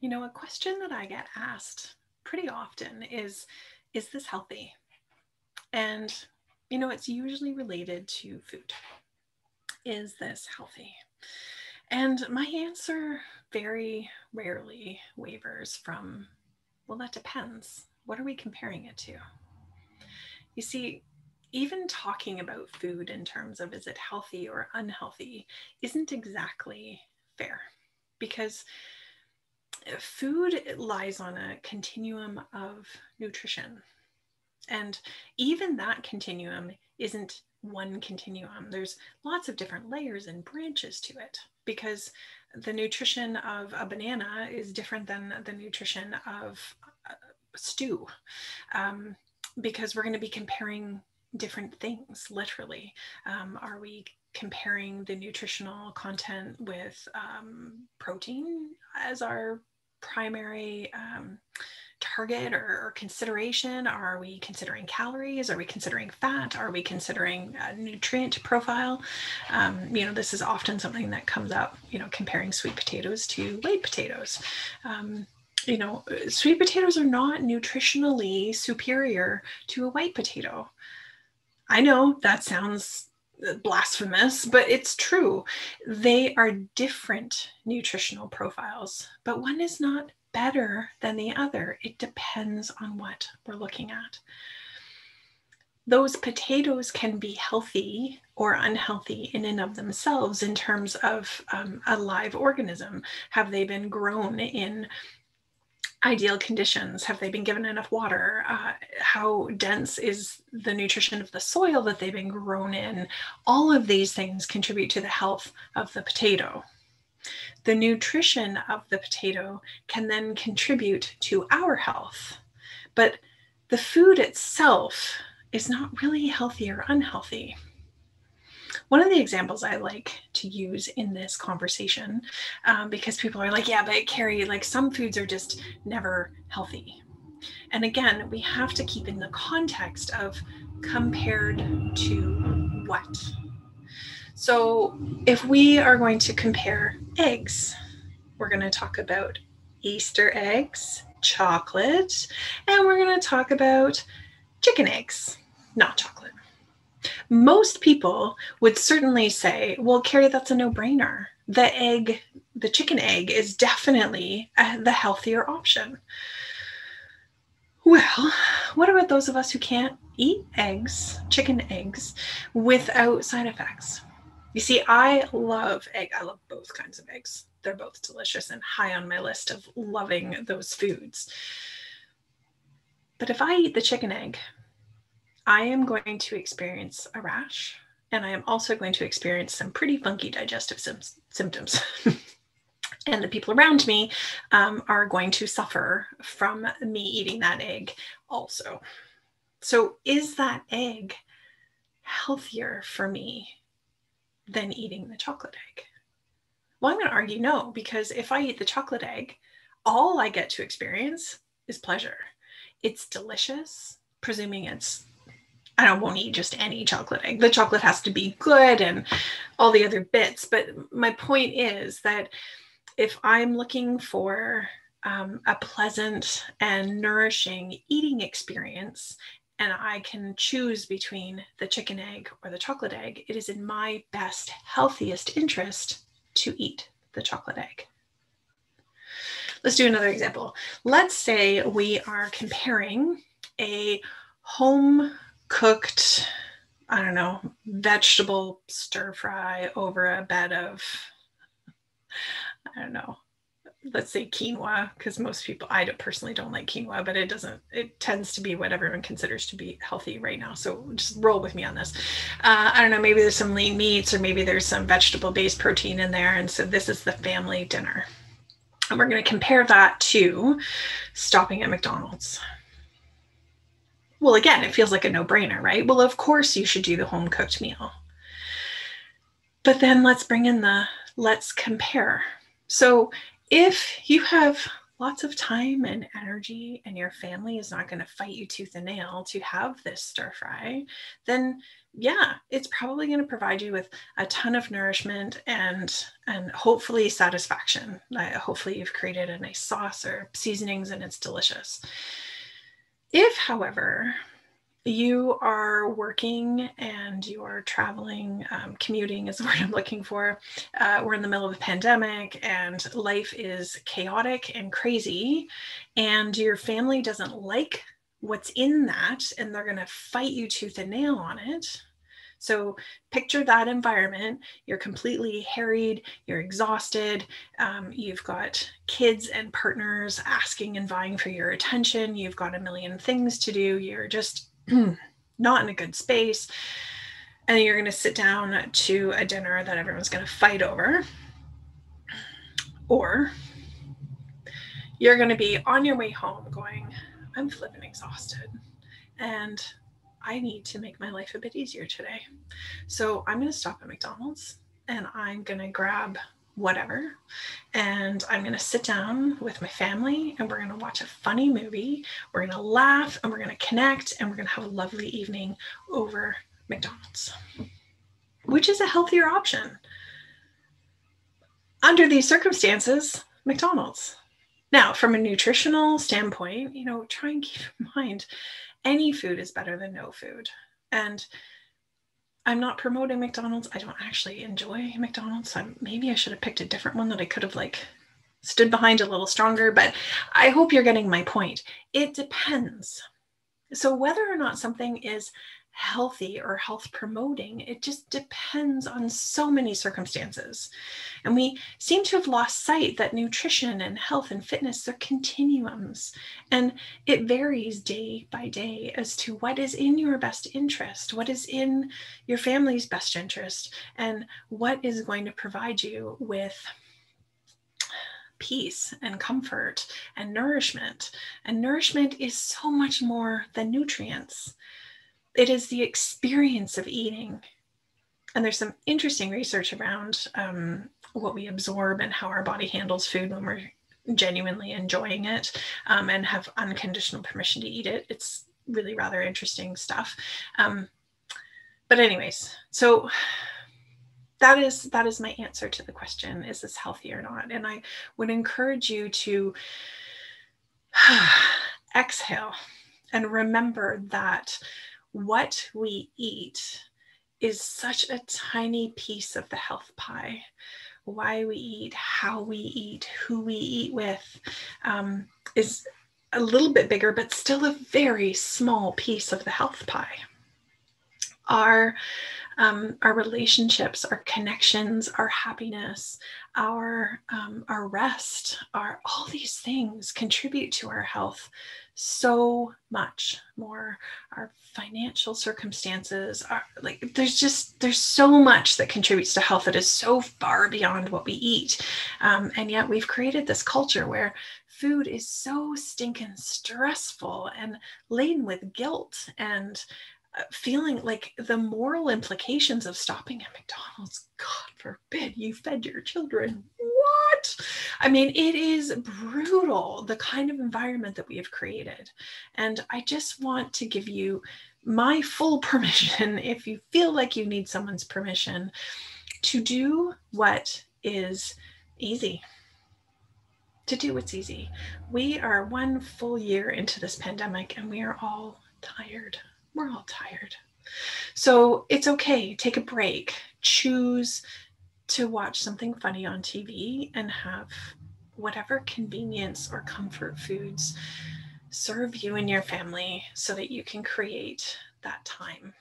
You know, a question that I get asked pretty often is Is this healthy? And, you know, it's usually related to food. Is this healthy? And my answer very rarely wavers from, well, that depends. What are we comparing it to? You see, even talking about food in terms of is it healthy or unhealthy isn't exactly fair because food lies on a continuum of nutrition. And even that continuum isn't one continuum. There's lots of different layers and branches to it because the nutrition of a banana is different than the nutrition of stew um, because we're going to be comparing different things literally um, are we comparing the nutritional content with um, protein as our primary um, target or, or, consideration? Are we considering calories? Are we considering fat? Are we considering nutrient profile? Um, you know, this is often something that comes up, you know, comparing sweet potatoes to white potatoes. Um, you know, sweet potatoes are not nutritionally superior to a white potato. I know that sounds blasphemous, but it's true. They are different nutritional profiles, but one is not better than the other. It depends on what we're looking at. Those potatoes can be healthy or unhealthy in and of themselves in terms of um, a live organism. Have they been grown in ideal conditions? Have they been given enough water? Uh, how dense is the nutrition of the soil that they've been grown in? All of these things contribute to the health of the potato. The nutrition of the potato can then contribute to our health, but the food itself is not really healthy or unhealthy. One of the examples I like to use in this conversation, um, because people are like, yeah, but Kerri, like some foods are just never healthy. And again, we have to keep in the context of compared to what. So if we are going to compare eggs, we're going to talk about Easter eggs, chocolate, and we're going to talk about chicken eggs, not chocolate. Most people would certainly say, well, Kerri, that's a no brainer. The egg, the chicken egg, is definitely a, the healthier option. Well, what about those of us who can't eat eggs, chicken eggs, without side effects? You see, I love egg. I love both kinds of eggs. They're both delicious and high on my list of loving those foods. But if I eat the chicken egg, I am going to experience a rash and I am also going to experience some pretty funky digestive sim- symptoms. and the people around me um, are going to suffer from me eating that egg also. So, is that egg healthier for me than eating the chocolate egg? Well, I'm going to argue no, because if I eat the chocolate egg, all I get to experience is pleasure. It's delicious, presuming it's I don't won't eat just any chocolate egg. The chocolate has to be good and all the other bits. But my point is that if I'm looking for um, a pleasant and nourishing eating experience, and I can choose between the chicken egg or the chocolate egg, it is in my best, healthiest interest to eat the chocolate egg. Let's do another example. Let's say we are comparing a home cooked, I don't know, vegetable stir fry over a bed of, I don't know, let's say quinoa, because most people, I don't, personally don't like quinoa, but it doesn't, it tends to be what everyone considers to be healthy right now. So just roll with me on this. Uh, I don't know, maybe there's some lean meats or maybe there's some vegetable based protein in there. And so this is the family dinner. And we're going to compare that to stopping at McDonald's. Well, again, it feels like a no brainer, right? Well, of course you should do the home cooked meal. But then let's bring in the let's compare. So if you have lots of time and energy and your family is not going to fight you tooth and nail to have this stir fry, then yeah, it's probably going to provide you with a ton of nourishment and and hopefully satisfaction. Uh, hopefully you've created a nice sauce or seasonings and it's delicious. If, however, you are working and you are traveling, um, commuting is the word I'm looking for. Uh, we're in the middle of a pandemic and life is chaotic and crazy, and your family doesn't like what's in that and they're going to fight you tooth and nail on it. So picture that environment. You're completely harried, you're exhausted, um, you've got kids and partners asking and vying for your attention, you've got a million things to do, you're just not in a good space. And you're going to sit down to a dinner that everyone's going to fight over. Or you're going to be on your way home going, I'm flipping exhausted. And I need to make my life a bit easier today. So I'm going to stop at McDonald's and I'm going to grab whatever. And I'm going to sit down with my family and we're going to watch a funny movie. We're going to laugh and we're going to connect and we're going to have a lovely evening over McDonald's, which is a healthier option. Under these circumstances, McDonald's. Now, from a nutritional standpoint, you know, try and keep in mind any food is better than no food. And I'm not promoting McDonald's. I don't actually enjoy McDonald's. So maybe I should have picked a different one that I could have like stood behind a little stronger, but I hope you're getting my point. It depends. So whether or not something is healthy or health promoting. It just depends on so many circumstances. And we seem to have lost sight that nutrition and health and fitness are continuums. And it varies day by day as to what is in your best interest, what is in your family's best interest, and what is going to provide you with peace and comfort and nourishment. And nourishment is so much more than nutrients it is the experience of eating. And there's some interesting research around um, what we absorb and how our body handles food when we're genuinely enjoying it um, and have unconditional permission to eat it. It's really rather interesting stuff. Um, but anyways, so that is that is my answer to the question: Is this healthy or not? And I would encourage you to exhale and remember that what we eat is such a tiny piece of the health pie. Why we eat, how we eat, who we eat with um, is a little bit bigger, but still a very small piece of the health pie. Our um, our relationships, our connections, our happiness, our um, our rest, our all these things contribute to our health so much more. Our financial circumstances are like there's just there's so much that contributes to health that is so far beyond what we eat, um, and yet we've created this culture where food is so stinking stressful and laden with guilt and Uh, feeling like the moral implications of stopping at McDonald's. God forbid you fed your children. What? I mean, it is brutal, the kind of environment that we have created. And I just want to give you my full permission, if you feel like you need someone's permission, to do what is easy. To do what's easy. We are one full year into this pandemic and we are all tired we're all tired. So it's okay. Take a break. Choose to watch something funny on TV and have whatever convenience or comfort foods serve you and your family so that you can create that time